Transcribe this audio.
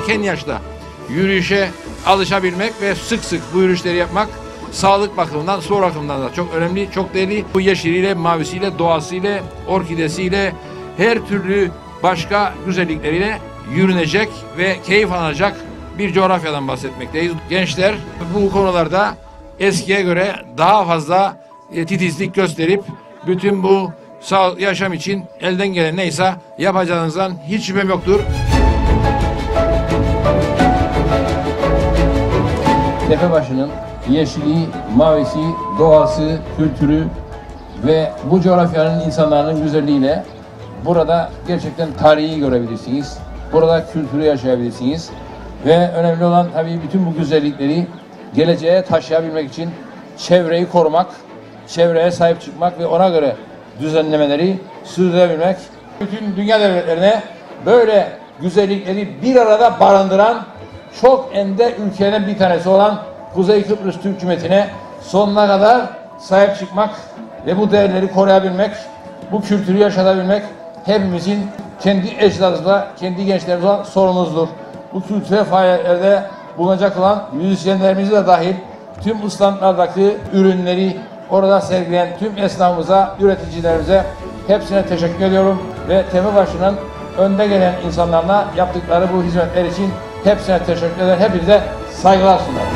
erken yaşta yürüyüşe alışabilmek ve sık sık bu yürüyüşleri yapmak sağlık bakımından, spor bakımından da çok önemli, çok değerli. Bu yeşiliyle, mavisiyle, doğasıyla, orkidesiyle, her türlü başka güzellikleriyle yürünecek ve keyif alınacak bir coğrafyadan bahsetmekteyiz. Gençler bu konularda eskiye göre daha fazla e, titizlik gösterip bütün bu sağ yaşam için elden gelen neyse yapacağınızdan hiç şüphem yoktur. Tepebaşı'nın yeşili, mavisi, doğası, kültürü ve bu coğrafyanın insanların güzelliğiyle burada gerçekten tarihi görebilirsiniz. Burada kültürü yaşayabilirsiniz. Ve önemli olan tabii bütün bu güzellikleri geleceğe taşıyabilmek için çevreyi korumak, çevreye sahip çıkmak ve ona göre düzenlemeleri sürdürebilmek. Bütün dünya devletlerine böyle güzellikleri bir arada barındıran çok ender ülkelerden bir tanesi olan Kuzey Kıbrıs Türk Cumhuriyeti'ne sonuna kadar sahip çıkmak ve bu değerleri koruyabilmek, bu kültürü yaşatabilmek hepimizin kendi ecdadımızla, kendi gençlerimize olan sorumuzdur. Bu kültürel faaliyetlerde bulunacak olan müzisyenlerimizi de dahil tüm ıslantılardaki ürünleri orada sergileyen tüm esnafımıza, üreticilerimize hepsine teşekkür ediyorum ve Tepebaşı'nın önde gelen insanlarına yaptıkları bu hizmetler için hepsine teşekkür eder. Hepinize saygılar sunarım.